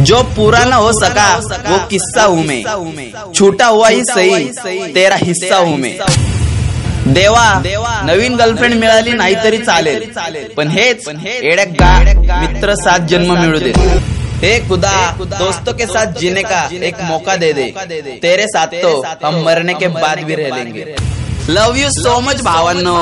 जो पूरा हो न हो सका वो किस्सा हूँ मैं छूटा हुआ ही सही तेरा हिस्सा हूँ मैं देवा नवीन गर्लफ्रेंड मिळाली नाही तरी चालेल. पण हेच एड्या मित्र सात जन्म मिळू दे. हे खुदा दोस्तों के साथ जीने का एक मौका दे दे. तेरे साथ तो हम मरने के बाद भी रह लेंगे. लव यू सो मच भावांनो